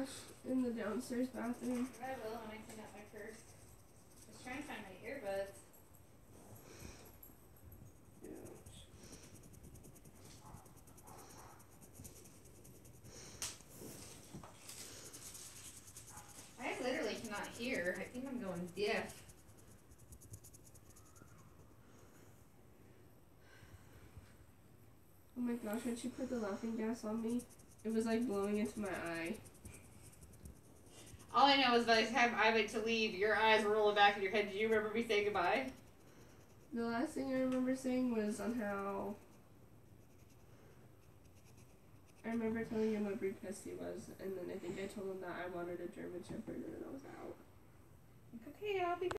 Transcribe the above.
trash in the downstairs bathroom. I will when I clean out my purse. I was trying to find my earbuds. I literally cannot hear. I think I'm going deaf. Oh my gosh, when she put the laughing gas on me, it was like blowing into my eye. All I know is by the time I went to leave, your eyes were rolling back in your head. Do you remember me saying goodbye? The last thing I remember saying was on how. I remember telling him what breed pest he was, and then I think I told him that I wanted a German Shepherd, and then I was out. Okay, I'll be